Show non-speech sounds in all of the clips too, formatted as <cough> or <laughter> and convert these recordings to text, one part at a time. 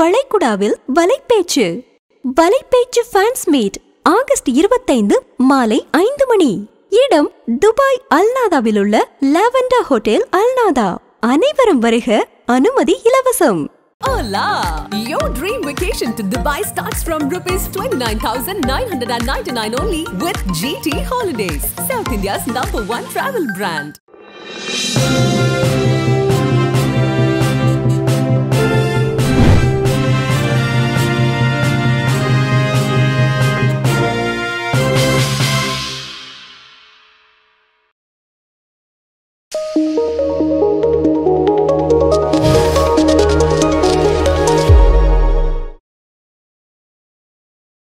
வளைகுடாவில் Valaipechu Valaipechu fans meet August இருபத்தைந்து மாலை ஐந்து மணி இடம் துபாய் அல்நாதாவில் உள்ள லாவெண்டா ஹோட்டல் அல்நாதா அனைவரும் வருக அனுமதி இலவசம் Hola! Your dream vacation to Dubai starts from rupees 29,999 only with GT Holidays, South India's number one travel brand. பல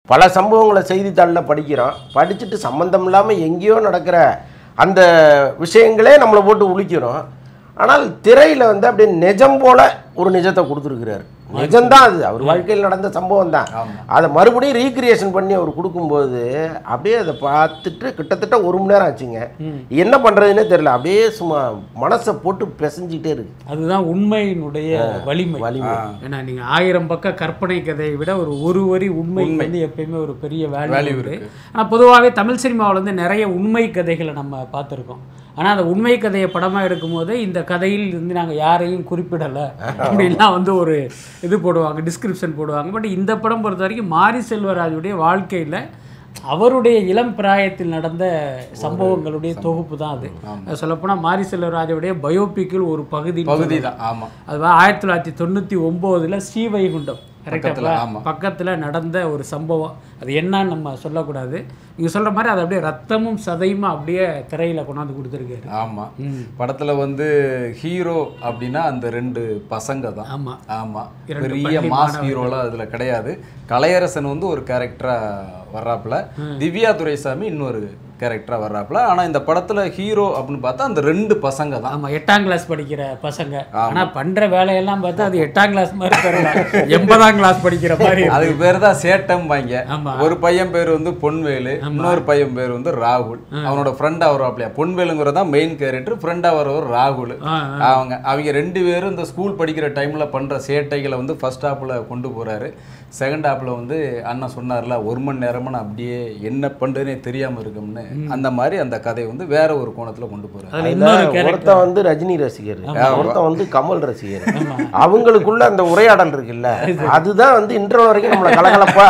சம்பவங்களை செய்தித்தாளில் படிக்கிறோம் படிச்சுட்டு சம்மந்தம் இல்லாமல் எங்கேயோ நடக்கிற அந்த விஷயங்களே நம்மளை போட்டு உழிக்கிறோம் ஆனால் திரையில் வந்து அப்படியே நிஜம் போல ஒரு நிஜத்தை கொடுத்துருக்கிறாரு. நிஜம்தான் அது. அவர் வாழ்க்கையில் நடந்த சம்பவம் தான் அதை மறுபடியும் ரீக்ரியேஷன் பண்ணி அவர் கொடுக்கும்போது அப்படியே அதை பார்த்துட்டு கிட்டத்தட்ட ஒரு மணி நேரம் ஆச்சுங்க. என்ன பண்ணுறதுன்னே தெரியல. அப்படியே சும்மா மனசை போட்டு பிசைஞ்சிட்டே இருக்கு. அதுதான் உண்மையினுடைய வலிமை. வலிமை. ஏன்னா நீங்க ஆயிரம் பக்க கற்பனை கதையை விட ஒரு ஒரு வரி உண்மை வந்து எப்பயுமே ஒரு பெரிய வேல்யூ இருக்கு. ஆனா பொதுவாகவே தமிழ் சினிமாவில் வந்து நிறைய உண்மை கதைகளை நம்ம பார்த்துருக்கோம். ஆனா அந்த உண்மை கதையை படமா எடுக்கும்போது இந்த கதையில் இருந்து நாங்க யாரையும் குறிப்பிடலை. அப்படின்லாம் வந்து ஒரு இது போடுவாங்க டிஸ்கிரிப்ஷன் போடுவாங்க. பட் இந்த படம் பொறுத்த வரைக்கும் மாரி செல்வராஜுடைய வாழ்க்கையில அவருடைய இளம் பிராயத்தில் நடந்த சம்பவங்களுடைய தொகுப்பு தான் அது. சொல்லப்போனால் மாரி செல்வராஜுடைய பயோபிக்கில் ஒரு பகுதி பகுதி தான் ஆமா. அது ஆயிரத்தி தொள்ளாயிரத்தி தொண்ணூற்றி ஒம்போதில் ஸ்ரீவைகுண்டம். கரெக்டாக ஆமா. பக்கத்தில் நடந்த ஒரு சம்பவம். அது என்னன்னு நம்ம சொல்லக்கூடாது. நீங்கள் சொல்கிற மாதிரி அது அப்படியே ரத்தமும் சதையுமா அப்படியே திரையில் கொண்டாந்து கொடுத்துருக்காரு. ஆமா. படத்துல வந்து ஹீரோ அப்படின்னா அந்த ரெண்டு பசங்க தான். ஆமா. ஆமா. இரண்டு பெரிய மாஸ். ஹீரோலாம் அதுல கிடையாது. கலையரசன் வந்து ஒரு கேரக்டரா வர்றாப்புல. திவ்யா துரைசாமி இன்னொரு கேரக்டரா வர்றாப்புல. ஆனா இந்த படத்துல ஹீரோ அப்படின்னு பார்த்தா அந்த ரெண்டு பசங்க தான். ஆமா எட்டாம் கிளாஸ் படிக்கிற பசங்க. ஆனா பண்ற வேலையெல்லாம் பார்த்தா அது எட்டாம் கிளாஸ் மாதிரி தெரியல. எண்பதாம் கிளாஸ் படிக்கிற மாதிரி. அதுக்கு பேர் தான் சேட்டம் வாங்க. ஒரு பையன் பேர் வந்து பொன்வேலு இன்னொரு பையன் பேர் வந்து ராகுல். அவனோட ஃப்ரெண்டா வருவாப்லையா பொன்வேலுங்கிறது தான் மெயின் கேரக்டர் ஃப்ரெண்டா வரவர் ராகுல். அவங்க அவங்க ரெண்டு பேரும் இந்த ஸ்கூல் படிக்கிற டைம்ல பண்ற சேட்டைகளை வந்து ஃபர்ஸ்ட் ஹாப்ல கொண்டு போறாரு. செகண்ட் ஹாப்ல வந்து அண்ணன் சொன்னார்ல ஒரு மணி நேரமா நான் அப்படியே என்ன பண்றதுனே தெரியாம இருக்கும்னு. அந்த மாதிரி அந்த கதையை வந்து வேற ஒரு கோணத்துல கொண்டு கேரக்டர் ஒருத்தன் வந்து ரஜினி ரசிகர். ஒருத்தன் வந்து கமல் ரசிகர். அவங்களுக்குள்ள அந்த உரையாடல் இருக்குல்ல அதுதான் வந்து இன்டர்வல் வரைக்கும் நம்மளை கலகலப்பா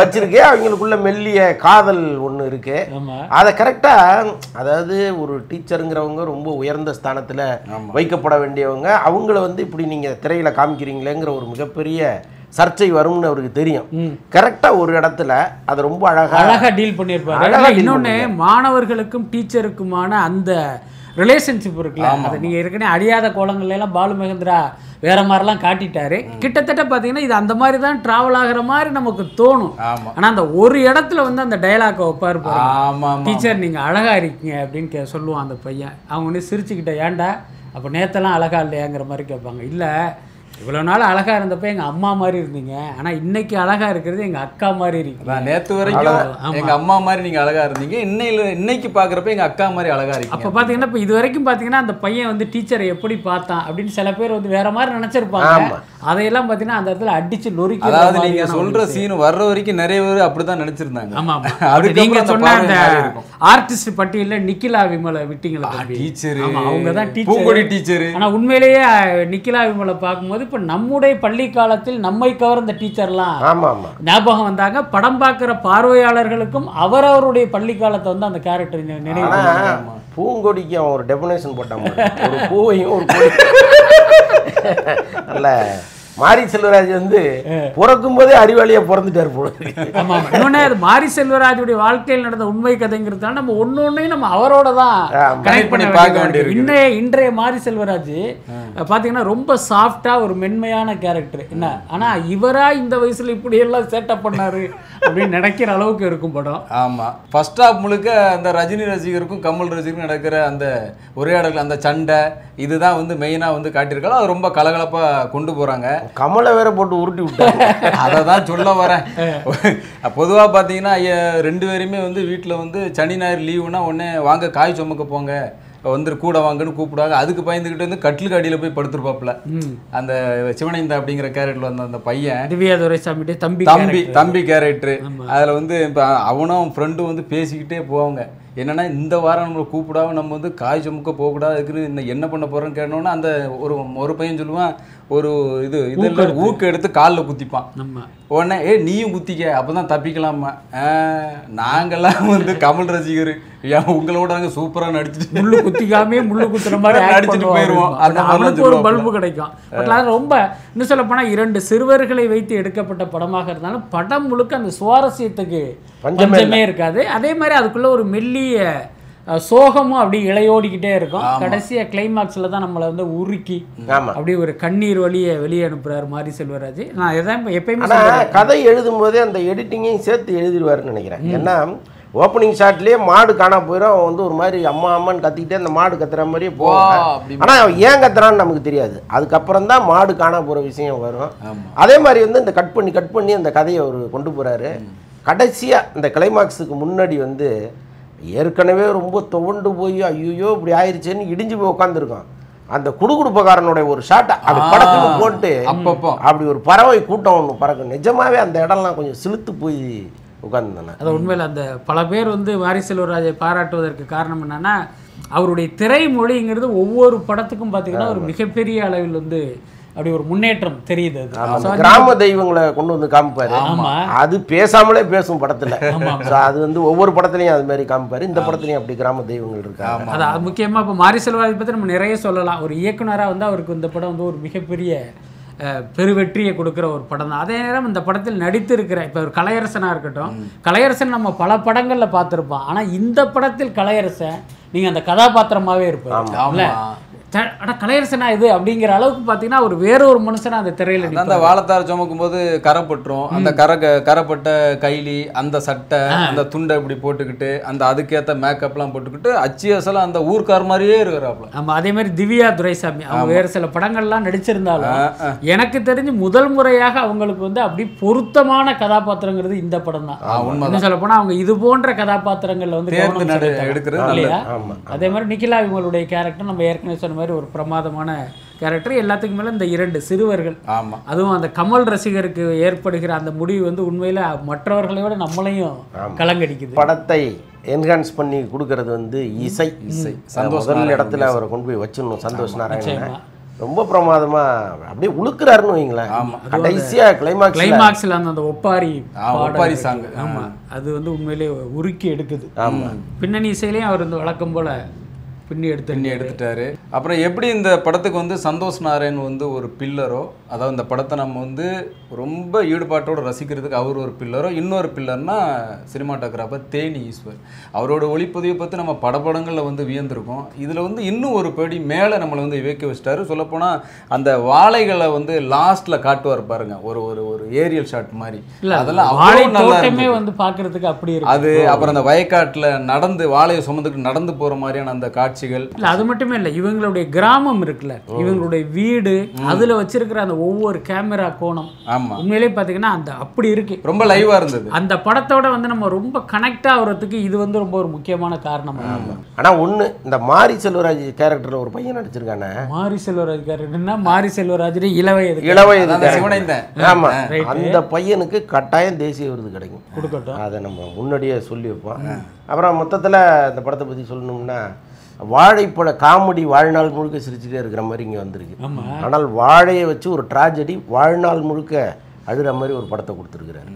வச்சிருக்கு. அவங்களுக்குள்ள மெல்லிய காதல் ஒண்ணு இருக்கு. அதை கரெக்டா அதாவது ஒரு டீச்சருங்கிறவங்க ரொம்ப உயர்ந்த ஸ்தானத்துல வைக்கப்பட வேண்டியவங்க அவங்கள வந்து இப்படி நீங்க திரையில காமிக்கிறீங்களேங்கிற ஒரு மிகப்பெரிய சர்ச்சை வரும்னு அவருக்கு தெரியும். கரெக்டா ஒரு இடத்துல அது ரொம்ப அழகா அழகா டீல் பண்ணியிருப்பாரு. இன்னொன்னு மாணவர்களுக்கும் டீச்சருக்குமான அந்த ரிலேஷன்ஷிப் இருக்குல்ல அதை நீங்க ஏற்கனவே அழியாத கோலங்கள்ல எல்லாம் பாலு மகேந்திரா வேற மாதிரிலாம் காட்டிட்டாரு. கிட்டத்தட்ட பாத்தீங்கன்னா இது அந்த மாதிரி தான் டிராவல் ஆகுற மாதிரி நமக்கு தோணும். ஆமா. ஆனா அந்த ஒரு இடத்துல வந்து அந்த டைலாக்கை வைப்பாரு டீச்சர் நீங்க அழகா இருக்கீங்க அப்படின்னு கே சொல்லுவான் அந்த பையன். அவங்க வந்து சிரிச்சுக்கிட்ட ஏன்டா? அப்போ நேத்தெல்லாம் அழகா இல்லையாங்கிற மாதிரி கேட்பாங்க. இல்ல இவ்வளவு நாள் அழகா இருந்தப்ப எங்க அம்மா மாதிரி இருந்தீங்க. ஆனா இன்னைக்கு அழகா இருக்கிறது எங்க அக்கா மாதிரி இருக்கீங்க. அதான் நேத்து வரைக்கும் எங்க அம்மா மாதிரி நீங்க அழகா இருந்தீங்க. இன்னையில இன்னைக்கு பாக்குறப்ப எங்க அக்கா மாதிரி அழகா இருக்கீங்க. அப்ப பாத்தீங்கன்னா இப்ப இது வரைக்கும் பாத்தீங்கன்னா அந்த பையன் வந்து டீச்சரை எப்படி பார்த்தான் அப்படின்னு சில பேர் வந்து வேற மாதிரி நினைச்சிருப்பாங்க. அதையெல்லாம் பாத்தீங்கன்னா அந்த இடத்துல அடிச்சு நொறுக்கி அதாவது நீங்க சொல்ற சீன் வர்ற வரைக்கும் நிறைய பேர் அப்படிதான் நினைச்சிருந்தாங்க. ஆமா ஆமா. <laughs> அதுக்கப்புறம் நீங்க அந்த சொன்ன அந்த. ஆர்டிஸ்ட் பட்டியல நிக்கிலா விமலை விட்டீங்களா? டீச்சர். அவங்க தான் டீச்சர். டீச்சர். ஆனா உண்மையிலேயே நிக்கிலா விமலை பார்க்கும்போது இப்ப நம்முடைய பள்ளி காலத்தில் நம்மை கவர்ந்த டீச்சர்லாம் ஞாபகம் வந்தாங்க படம் பார்க்குற பார்வையாளர்களுக்கும் அவரவருடைய பள்ளி காலத்தை வந்து அந்த கேரக்டர் நினைவு பூங்கொடிக்கு அவன் ஒரு டெபினேஷன் போட்டான். ஒரு <laughs> பூவையும் ஒரு நல்ல <laughs> மாரி செல்வராஜ் வந்து பிறக்கும் போதே அறிவாளியா பிறந்துட்டார் போல. இன்னொன்னு அது மாரி செல்வராஜுடைய வாழ்க்கையில் நடந்த உண்மை கதைங்கிறதுனால நம்ம ஒண்ணு ஒண்ணையும் நம்ம அவரோட தான். கனெக்ட் பண்ணி பார்க்க வேண்டியிருக்கு. இன்றைய இன்றைய மாரி செல்வராஜ் பாத்தீங்கன்னா ரொம்ப சாஃப்டா ஒரு மென்மையான கேரக்டர் என்ன ஆனா இவரா இந்த வயசுல இப்படி எல்லாம் சேட்டப் பண்ணாரு அப்படின்னு நினைக்கிற அளவுக்கு இருக்கும் படம். ஆமா. ஃபர்ஸ்ட் ஹாப் முழுக்க அந்த ரஜினி ரசிகருக்கும் கமல் ரசிகருக்கும் நடக்கிற அந்த உரையாடல் அந்த சண்டை இதுதான் வந்து மெயினா வந்து காட்டியிருக்காங்க. அது ரொம்ப கலகலப்பா கொண்டு போறாங்க. கமலை வேற போட்டு உருட்டி விட்டாங்க. <laughs> அதை தான் சொல்ல வரேன். பொதுவா பார்த்தீங்கன்னா ஐயா ரெண்டு பேருமே வந்து வீட்டில் வந்து சனி ஞாயிறு லீவுனா உடனே வாங்க காய் சுமக்க போங்க. வந்து கூட வாங்கன்னு கூப்பிடுவாங்க. அதுக்கு பயந்துக்கிட்டு வந்து கட்டிலுக்கு அடியில் போய் படுத்துருப்பாப்புல. அந்த சிவனைந்தா அப்படிங்கிற கேரக்டர் வந்த அந்த பையன். திவ்யா துரைசாமிட்டு தம்பி தம்பி. தம்பி கேரக்டர். அதில் வந்து இப்போ அவனும் ஃப்ரெண்டும் வந்து பேசிக்கிட்டே போவாங்க. என்னன்னா இந்த வாரம் நம்மளை கூப்பிடாம நம்ம வந்து காய் சுமக்க போகக்கூடாது அதுக்குன்னு என்ன பண்ண போறோம்னு கேட்டோன்னா அந்த ஒரு ஒரு பையன் சொல்லுவான் ஒரு இது இது ஊக்கு எடுத்து காலில் குத்திப்பான். நம்ம. உடனே ஏ நீயும் குத்திக்க அப்பதான் தப்பிக்கலாமா ஆ, நாங்கெல்லாம் வந்து கமல் ரசிகர். ஏன் உங்களோட நாங்கள் சூப்பராக நடிச்சிட்டு முள்ளு <laughs> குத்திக்காமே முள்ளு குத்துற மாதிரி நடிச்சிட்டு மாதிரிலாம் அவனுக்கு ஒரு. பல்பு கிடைக்கும். பட் அது ரொம்ப இன்னும் சொல்ல போனா இரண்டு சிறுவர்களை வைத்து எடுக்கப்பட்ட படமாக இருந்தாலும் படம் முழுக்க அந்த சுவாரஸ்யத்துக்கு பஞ்சமே இருக்காது. அதே மாதிரி அதுக்குள்ள ஒரு மெல்லிய சோகமும் அப்படி இளையோடிக்கிட்டே இருக்கும். கடைசியா கிளைமாக்ஸ்ல தான் நம்மளை வந்து உருக்கி அப்படி ஒரு கண்ணீர் வழியை வெளியே அனுப்புறாரு மாரி செல்வராஜ். நான் எதான் எப்பயுமே. கதை எழுதும் போதே அந்த எடிட்டிங்கையும் சேர்த்து எழுதிடுவாருன்னு நினைக்கிறேன். ஏன்னா ஓப்பனிங் ஷாட்லயே மாடு காணா போயிடும் அவன் வந்து ஒரு மாதிரி அம்மா அம்மான்னு கத்திக்கிட்டே அந்த மாடு கத்துற மாதிரியே போவாங்க அப்படி ஆனா அவன் ஏன் கத்துறான்னு நமக்கு தெரியாது. அதுக்கப்புறம் தான் மாடு காணா போற விஷயம் வரும். அதே மாதிரி வந்து இந்த கட் பண்ணி கட் பண்ணி அந்த கதையை அவர் கொண்டு போறாரு. கடைசியா இந்த கிளைமாக்ஸுக்கு முன்னாடி வந்து ஏற்கனவே ரொம்ப துவண்டு போய் ஐயோ இப்படி ஆயிருச்சேன்னு இடிஞ்சு போய் உட்காந்துருக்கான் அந்த குடுகுடுப்பக்காரனுடைய ஒரு ஷாட்டை அது படத்துக்கு போட்டு அப்பப்போ. அப்படி ஒரு பறவை கூட்டம் ஒன்று பறக்கும். நிஜமாவே அந்த இடம்லாம் கொஞ்சம் சிலுத்து போய் உட்காந்துருந்தேன் அது உண்மையில் அந்த பல பேர் வந்து வாரி செல்வராஜை பாராட்டுவதற்கு காரணம் என்னன்னா அவருடைய திரைமொழிங்கிறது ஒவ்வொரு படத்துக்கும் பார்த்தீங்கன்னா ஒரு மிகப்பெரிய அளவில் வந்து அப்படி ஒரு முன்னேற்றம் தெரியுது அது. கிராம தெய்வங்களை கொண்டு வந்து காமிப்பாரு. ஆமா. அது பேசாமலே பேசும் படத்துல. அது வந்து ஒவ்வொரு படத்துலயும் அது மாதிரி காமிப்பாரு. இந்த படத்துலயும் அப்படி கிராம தெய்வங்கள் இருக்காங்க. அது முக்கியமாக இப்போ மாரி செல்வராஜ் பற்றி நம்ம நிறைய சொல்லலாம். ஒரு இயக்குனராக வந்து அவருக்கு இந்த படம் வந்து ஒரு மிகப்பெரிய அஹ், பெருவெற்றியை கொடுக்குற ஒரு படம் தான். அதே நேரம் இந்த படத்தில் நடித்திருக்கிற இப்போ ஒரு கலையரசனாக இருக்கட்டும் கலையரசன் நம்ம பல படங்களில் பார்த்துருப்போம். ஆனால் இந்த படத்தில் கலையரசன் நீங்கள் அந்த கதாபாத்திரமாகவே இருப்பார் அட கலையரசனா இது அப்படிங்கிற அளவுக்கு பார்த்தீங்கன்னா ஒரு வேற ஒரு மனுஷனா அந்த திரையில் அந்த வாழைத்தார் சுமக்கும் போது கரை பட்டுரும் அந்த கரை கரைப்பட்ட கைலி அந்த சட்டை அந்த துண்டை இப்படி போட்டுக்கிட்டு அந்த அதுக்கேத்த மேக்கப்லாம் போட்டுக்கிட்டு அச்சு அசல அந்த ஊர்க்கார் மாதிரியே இருக்கிறாப்புல. ஆமா அதே மாதிரி திவ்யா துரைசாமி. அவங்க வேறு சில படங்கள்லாம் நடிச்சிருந்தாலும். எனக்கு தெரிஞ்சு முதல் முறையாக அவங்களுக்கு வந்து அப்படி பொருத்தமான கதாபாத்திரங்கிறது இந்த படம் தான். சொல்ல போனா அவங்க இது போன்ற கதாபாத்திரங்கள்ல வந்து. எடுக்கிறது இல்லையா? அதே மாதிரி நிக்கிலா இவங்களுடைய கேரக்டர் நம்ம ஏற்கனவே சொன்ன மாதிரி ஒரு பிரமாதமான கேரக்டர் எல்லாத்துக்கும் மேல இந்த இரண்டு சிறுவர்கள். ஆமா. அதுவும் அந்த கமல் ரசிகருக்கு ஏற்படுகிற அந்த முடிவு வந்து உண்மையில மற்றவர்களை விட நம்மளையும் கலங்கடிக்குது. படத்தை என்ஹான்ஸ் பண்ணி கொடுக்கறது வந்து இசை. இசை. முதல் இடத்துல அவரை கொண்டு போய் வச்சிடணும். சந்தோஷ் நாராயணன். ரொம்ப பிரமாதமா அப்படியே உழுக்குறாருன்னு வைங்களேன். கடைசியா கிளைமாக்ஸ் கிளைமாக்ஸ்ல அந்த ஒப்பாரி ஒப்பாரி song. ஆமா. அது வந்து உண்மையிலேயே உருக்கி எடுக்குது. ஆமா. பின்னணி இசையிலையும் அவர் வந்து வழக்கம் போல பின்னி எடுத்து தண்ணி எடுத்துட்டாரு. அப்புறம் எப்படி இந்த படத்துக்கு வந்து சந்தோஷ் நாராயண் வந்து ஒரு பில்லரோ அதாவது இந்த படத்தை நம்ம வந்து ரொம்ப ஈடுபாட்டோட ரசிக்கிறதுக்கு அவர் ஒரு பில்லரோ இன்னொரு பில்லர்னா சினிமாட்டோகிராஃபர் தேனி ஈஸ்வர். அவரோட ஒளிப்பதிவை பற்றி நம்ம படப்படங்களில் வந்து வியந்திருக்கோம். இதில் வந்து இன்னும் ஒரு படி மேலே நம்மளை வந்து விவேக்க வச்சிட்டாரு. சொல்லப்போனால் அந்த வாழைகளை வந்து லாஸ்ட்டில் காட்டுவார் பாருங்க. ஒரு ஒரு ஒரு ஏரியல் ஷாட் மாதிரி. அதெல்லாம் வாழை தோட்டமே. வந்து பாக்குறதுக்கு அப்படி அது அப்புறம் அந்த வயக்காட்டில் நடந்து வாழையை சுமந்துட்டு நடந்து போகிற மாதிரியான அந்த காட்சிகள். இல்ல அது மட்டுமே இல்ல இவங்களுடைய கிராமம் இருக்குல்ல இவங்களுடைய வீடு அதுல வச்சிருக்கிற அந்த ஒவ்வொரு கேமரா கோணம் ஆமாம் உண்மையிலேயே பாத்தீங்கன்னா அந்த அப்படி இருக்கு. ரொம்ப லைவாக இருந்தது. அந்த படத்தோட வந்து நம்ம ரொம்ப கனெக்ட் ஆகுறதுக்கு இது வந்து ரொம்ப ஒரு முக்கியமான காரணமா. ஆனா ஒண்ணு இந்த மாரி செல்வராஜ் கேரக்டர்ல ஒரு பையன் நடிச்சிருக்கானே. மாரி செல்வராஜ் கேரக்டர்னா மாரி செல்வராஜ் இளவயது இளவயது. ஆமா. அந்த பையனுக்கு கட்டாயம் தேசிய விருது கிடைக்கும். கொடுக்கட்டும். அதை நம்ம முன்னாடியே சொல்லி வைப்போம். அப்புறம் மொத்தத்துல இந்த படத்தை பத்தி சொல்லணும்னா வாழைப்பழ காமெடி வாழ்நாள் முழுக்க சிரிச்சுட்டே இருக்கிற மாதிரி இங்க வந்திருக்கு. ஆனால் வாழையை வச்சு ஒரு ட்ராஜடி வாழ்நாள் முழுக்க அழுகிற மாதிரி ஒரு படத்தை கொடுத்துருக்குறாரு.